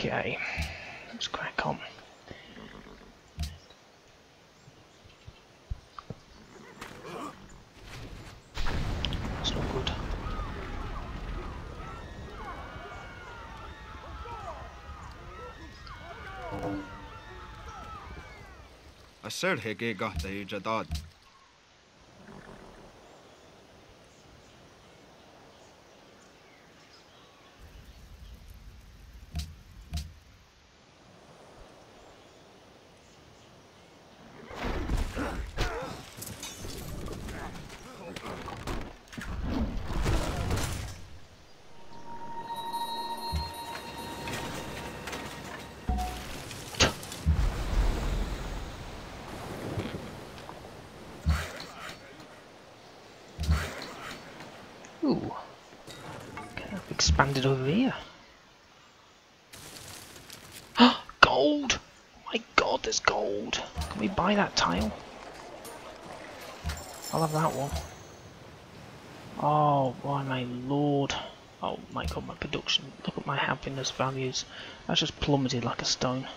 Okay, let's crack on. It's not good. السر هيك قهت جداد expanded over here. gold! Oh my god, there's gold! Can we buy that tile? I'll have that one. Oh, why my lord. Oh my god, my production. Look at my happiness values. That's just plummeted like a stone.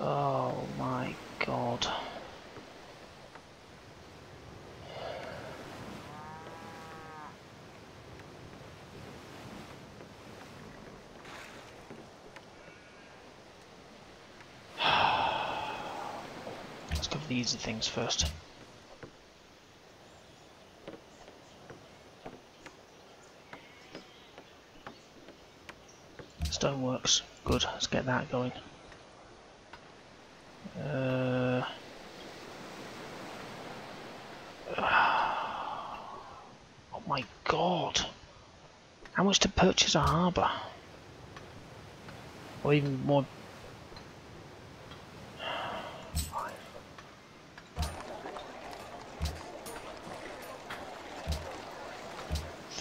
Oh my god. The easy things first. Stoneworks, good. Let's get that going. Uh, oh my god! How much to purchase a harbour? Or even more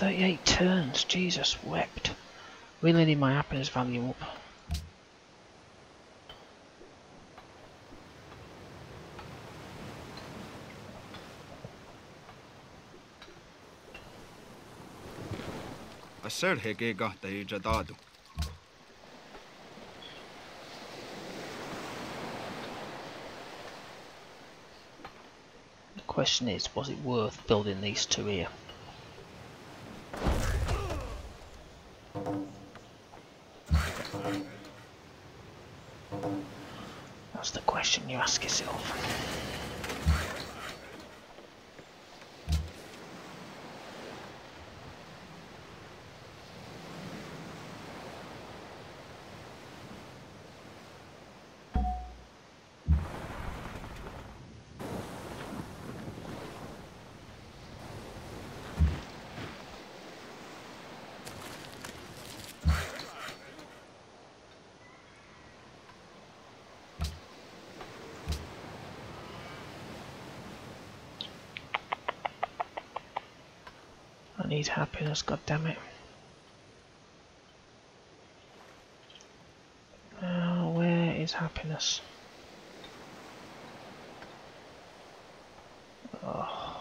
38 turns, Jesus wept. Really need my happiness value up. The question is, was it worth building these two here? Question you ask yourself. I need happiness, god damn it. Uh, where is happiness? Oh.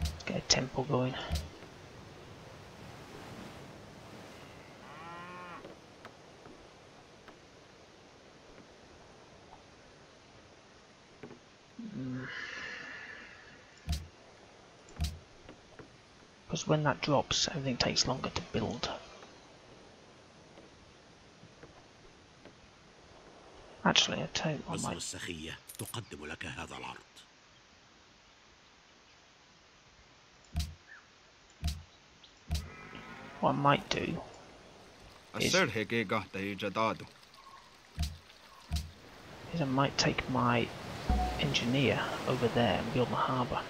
Let's get a temple going. Because when that drops, everything takes longer to build. Actually, I tell you what, I مصر might, السخية تقدم لك هذا العرض what I might do السر هيك قهت جداد is I might take my engineer over there and build my harbour.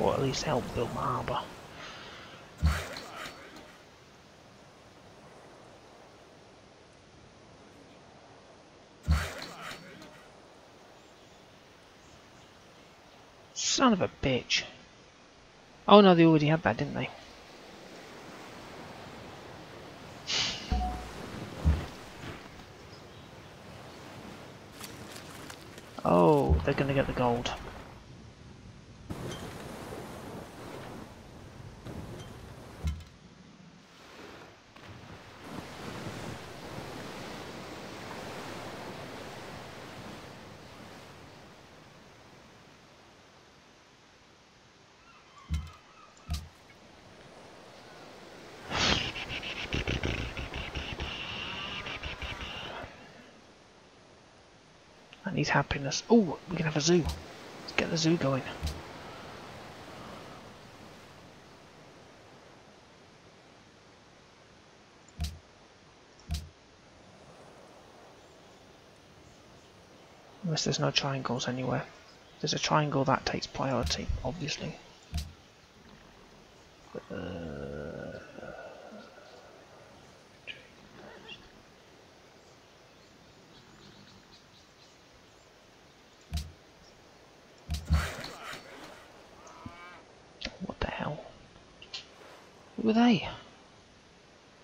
Or at least help build my harbour. Son of a bitch. Oh no, they already had that, didn't they? Oh, they're gonna get the gold. I need happiness. Oh, we can have a zoo. Let's get the zoo going. Unless there's no triangles anywhere. There's a triangle that takes priority, obviously. Uh, what the hell? Who are they?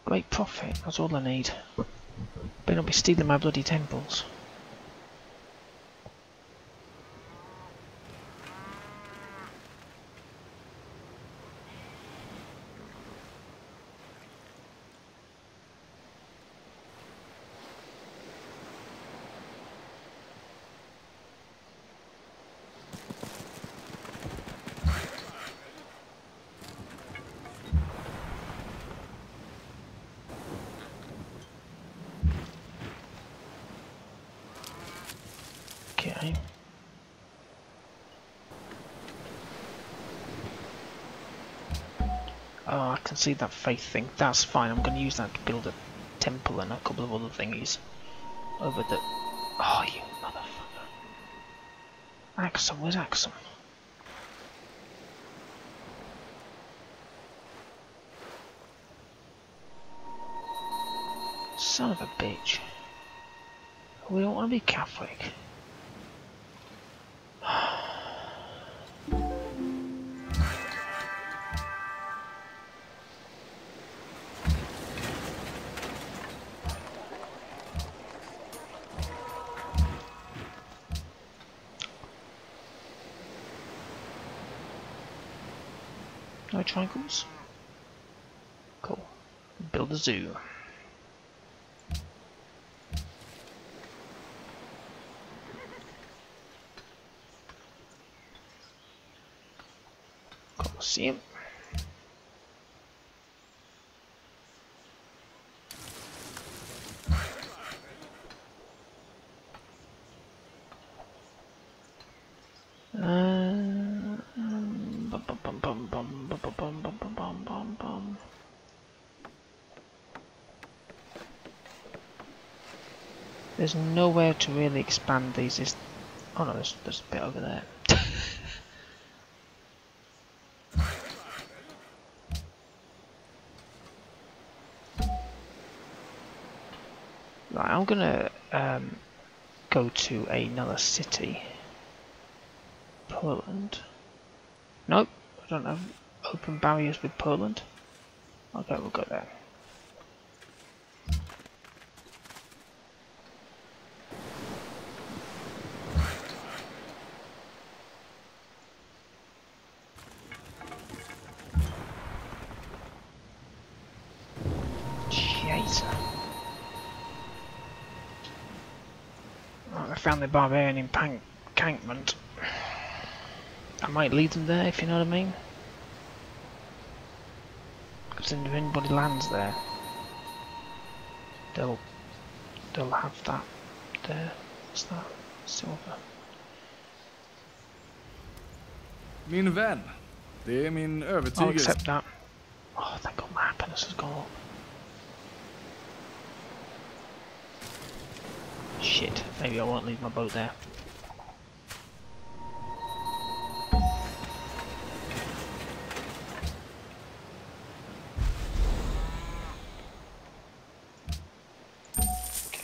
Great Prophet, that's all I need. Better not be stealing my bloody temples. Okay. Oh, I can see that faith thing. That's fine. I'm going to use that to build a temple and a couple of other thingies over the. Oh, you motherfucker! Axum, where's Axum? Son of a bitch. We don't want to be Catholic. Triangles? Cool. Build a zoo. There's nowhere to really expand these. Is oh no, there's there's a bit over there. right, I'm gonna um, go to another city. Poland. Nope, I don't have open borders with Poland. Okay, we'll go there. Found the barbarian encampment. I might lead them there, if you know what I mean. Because if anybody lands there, they'll they'll have that there. What's that? Silver. Min vän, det är min I'll övertygelse. accept that. Oh, thank God my happiness has gone up. Maybe I won't leave my boat there.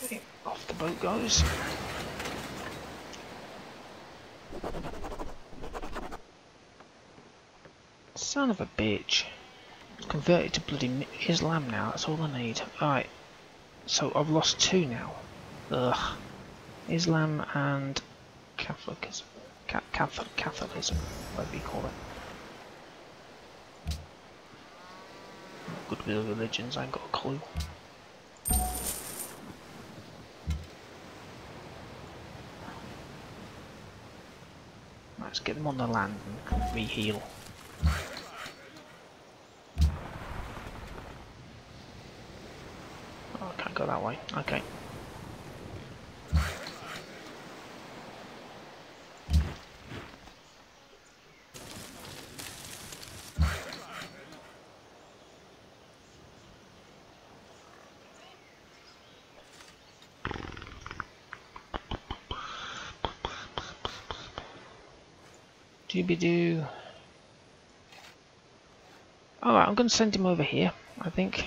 Okay, off the boat goes. Son of a bitch. Converted to bloody Islam now, that's all I need. Alright, so I've lost two now. Ugh. Islam and Catholicism. Ca Catholic, Catholicism, whatever you call it. Good with religions, I ain't got a clue. Let's get them on the land and re-heal. Oh, I can't go that way. Okay. Doobie doo. Alright, I'm going to send him over here, I think.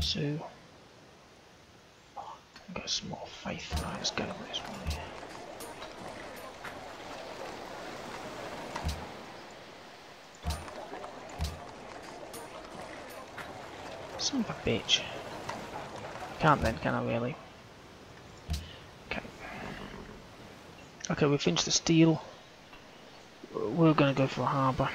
So, oh, I've got some more faith. Right, let's go with this one here. Son of a bitch. Can't then, can I really? Okay, we've finished the steel. We're gonna go for a harbour.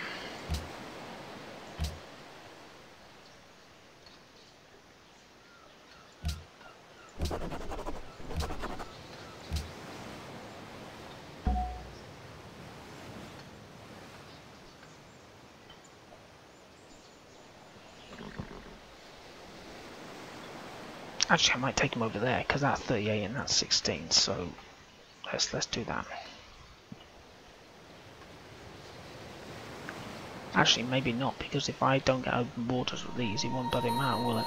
Actually, I might take him over there because that's 38 and that's 16. So let's let's do that. Actually, maybe not because if I don't get open borders with these, it won't bloody matter, will it?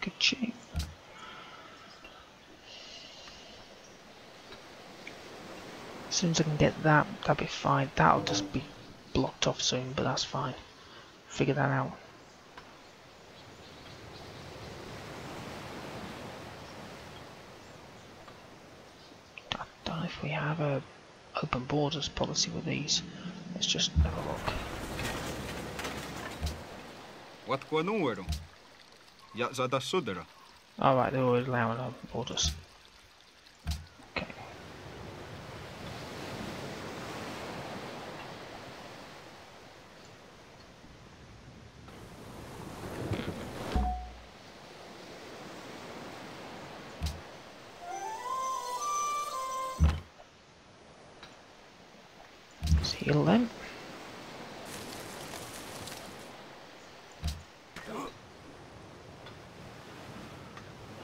Good cheap. As soon as I can get that, that'll be fine. That'll just be blocked off soon, but that's fine. Figure that out. I don't know if we have a open borders policy with these. Let's just have a look. Wat kwa número? Ja za da sudra. Alright, they're always allowing open borders. Them.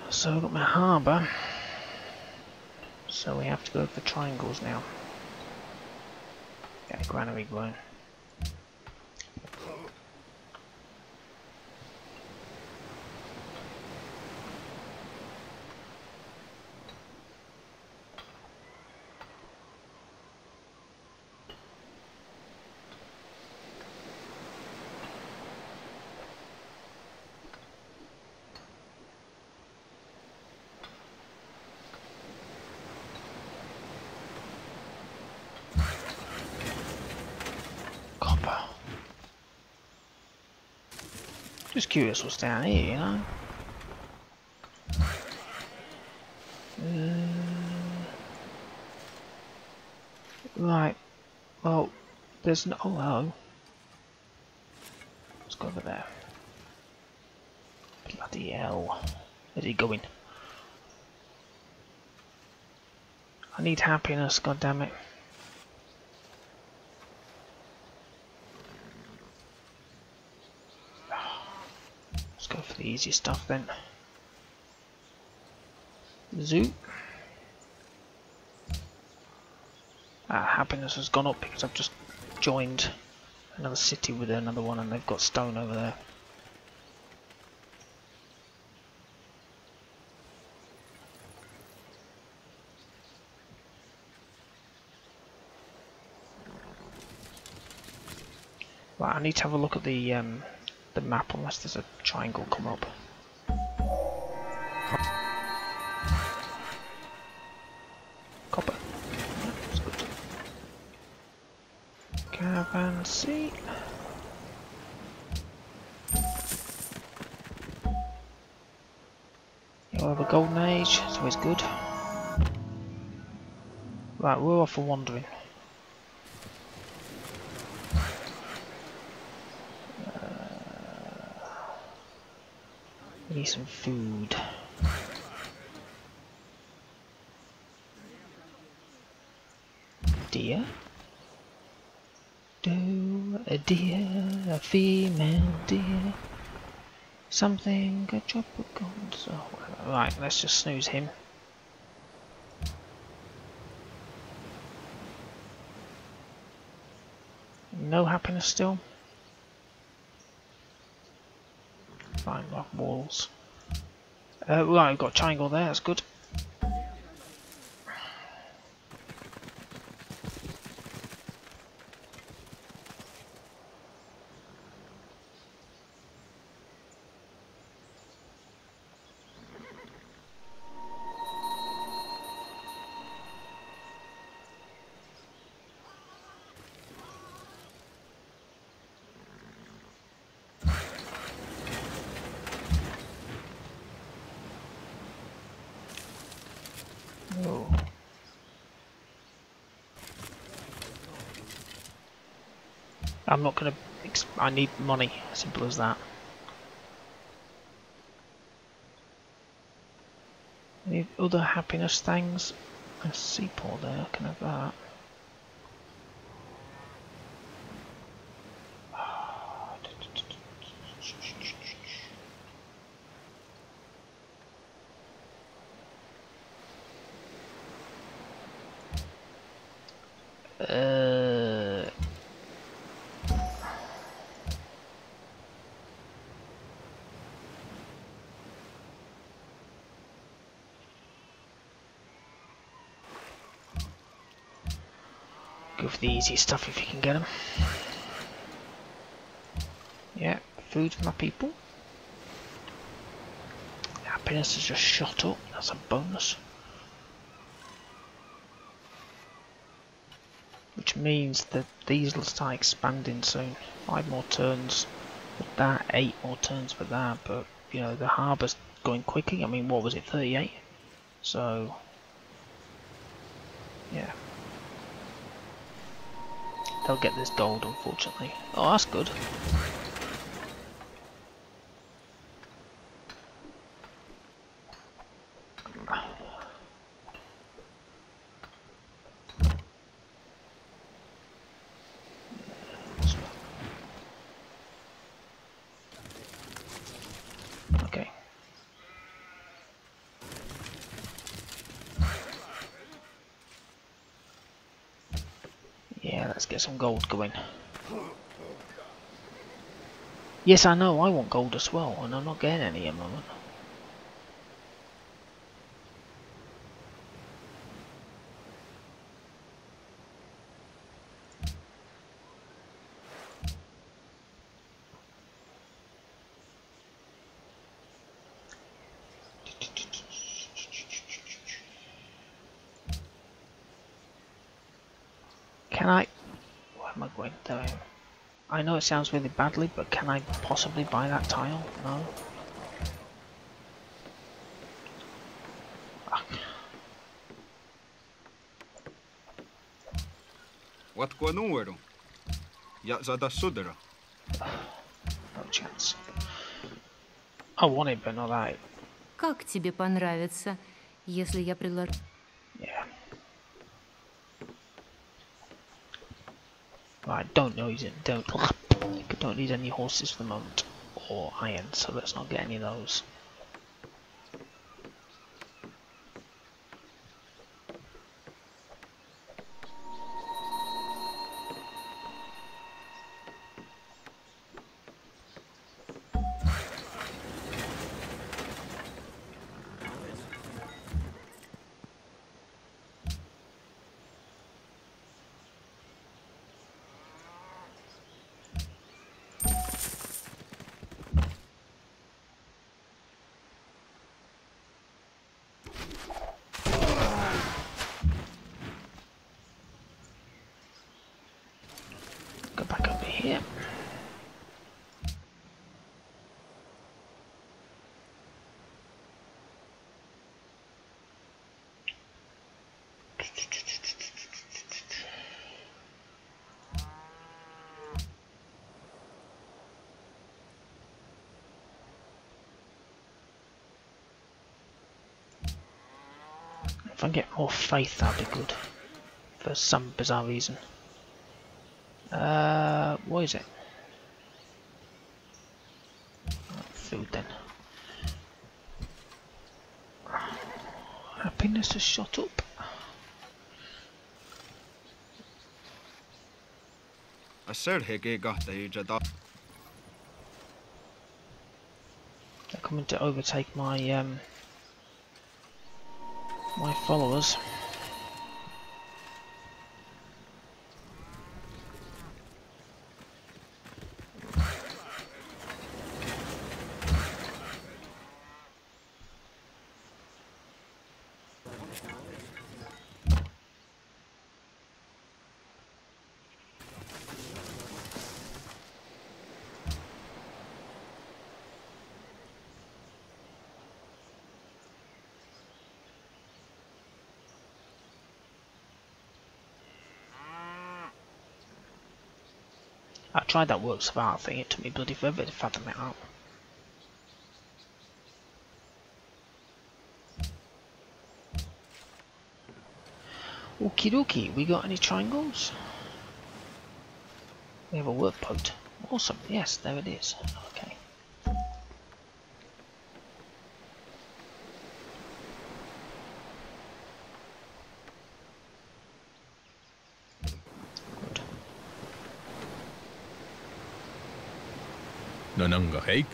So I've got my harbour. So we have to go for triangles now. Get a granary going. Just curious what's down here, you know? Uh, right. Well, there's no. Oh, hello. Let's go over there. Bloody hell. Where's he going? I need happiness, God damn it. easy stuff then. Zoo. Happiness has gone up because I've just joined another city with another one and they've got stone over there. Right, I need to have a look at the um, the map unless there's a triangle come up. Copper. Caravansary. You'll have a golden age, it's always good. Right, we're off for wandering. Need some food. Deer? Do a deer, a female deer, something, a of gold. So, right, let's just snooze him. No happiness still? Fine, rock walls. Uh, right, we've got triangle there, that's good. Oh. I'm not gonna. Ex I need money. Simple as that. Any other happiness things? A seaport there. Can have that? Uh, go the easy stuff if you can get them. Yeah, food for my people. Happiness has just shot up. That's a bonus. which means that these will start expanding soon. Five more turns with that, eight more turns for that, but you know the harbour's going quickly. I mean, what was it, 38? So, yeah. They'll get this gold, unfortunately. Oh, that's good. Okay. Yeah, let's get some gold going. Yes, I know, I want gold as well, and I'm not getting any at the moment. Can I Where am I going there? I know it sounds really badly, but can I possibly buy that tile? No? Fuck. Watko número? Ja zada sudra. No chance. I want it, but not that. Как тебе понравится, если я предложу... Right, don't need it. Don't don't need any horses for the moment, or iron. So let's not get any of those. If I can get more faith, that'd be good. For some bizarre reason. Uh, what is it? Food then. Happiness has shot up. I said sirhigi got the jadot. They're coming to overtake my um my followers. I tried that works of art thing, it took me bloody forever to fathom it out. Okie dokie, we got any triangles? We have a work boat. Awesome, yes, there it is. Nanangaheik?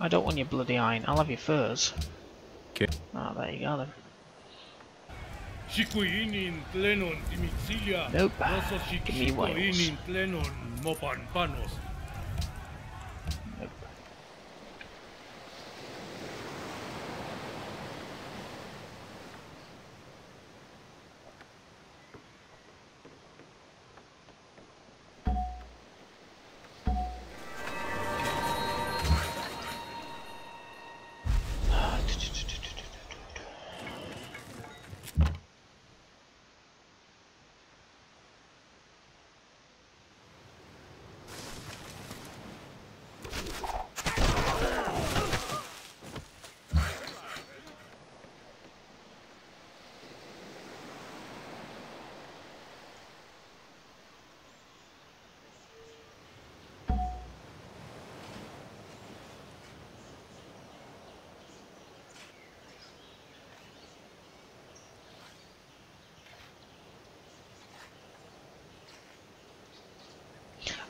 I don't want your bloody iron, I'll have your furs. Okay. Ah, there you go then. Sikuinin plenon. Nope. Give me whales.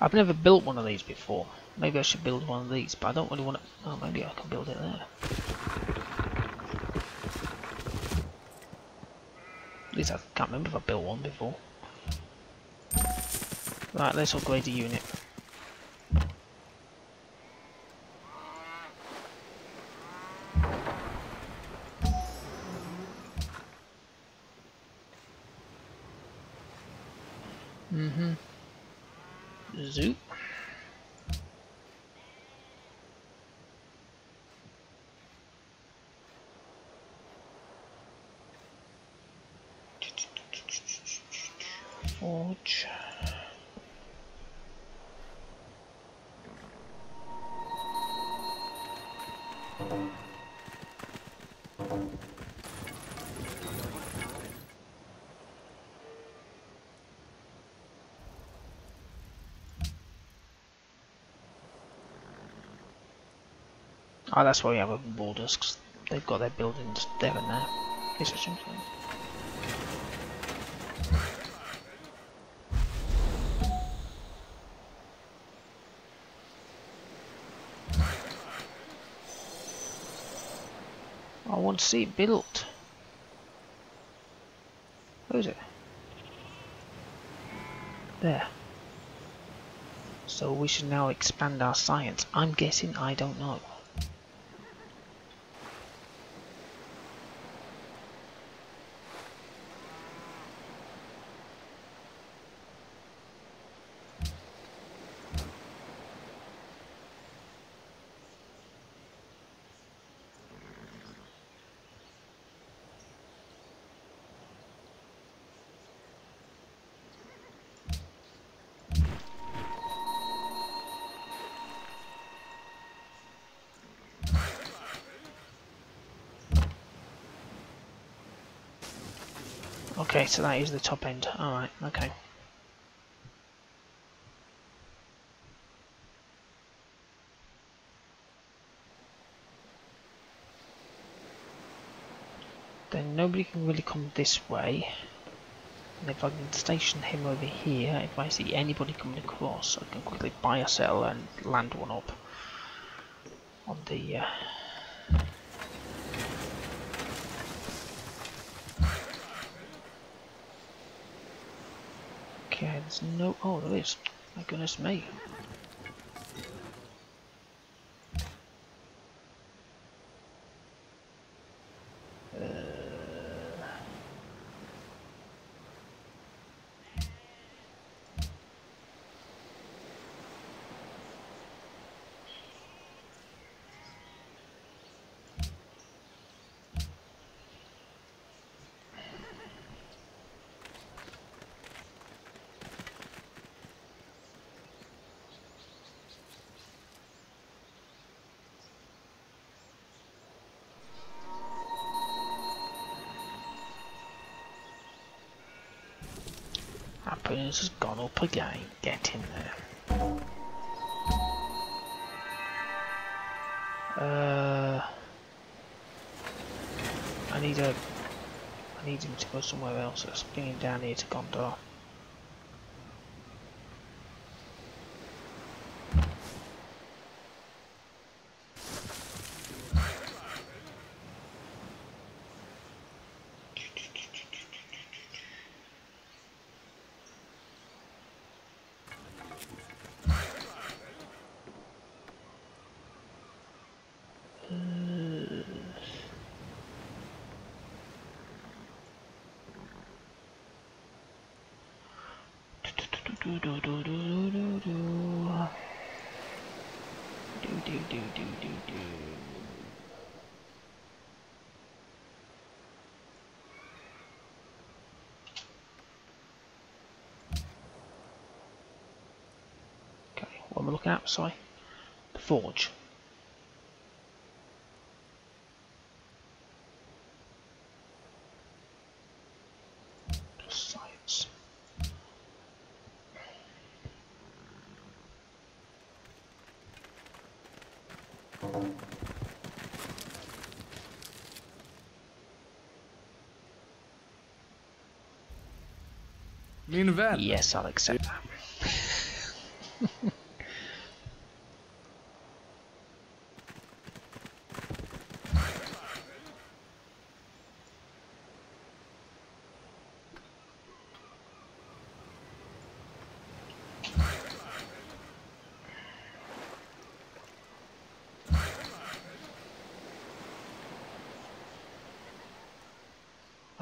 I've never built one of these before. Maybe I should build one of these, but I don't really want to. Oh, maybe I can build it there. At least I can't remember if I built one before. Right, let's upgrade the unit. Oh, that's why we have open borders, 'cause they've got their buildings there and there. Is something? Oh, I want to see it built. Where is it? There. So we should now expand our science. I'm guessing I don't know. Okay, so that is the top end. Alright, okay. Then nobody can really come this way. And if I can station him over here, if I see anybody coming across, I can quickly buy a cell and land one up on the uh, Okay, there's no. Oh, there is. My goodness me. Uh, Up again. Get in there. Uh, I need a. I need him to go somewhere else. Let's bring him down here to Gondar. Do do do do do do do. Do do do do do do. Okay, what am I looking at? Sorry. The forge. Science. Min vän. Yes, I'll accept that.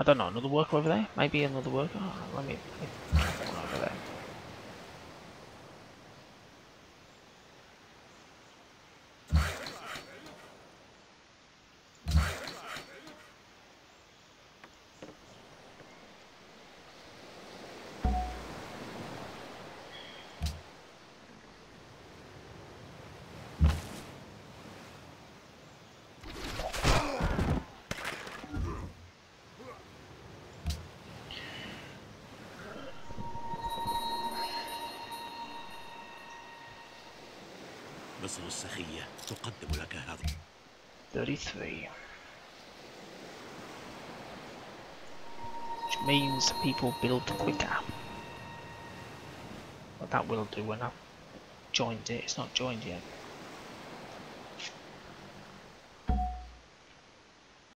I don't know, another worker over there? Maybe another worker? Oh, let me, let me over there. مصر السخية تقدم لك هذا 33. Which means people build quicker. But that will do when I've joined it. It's not joined yet.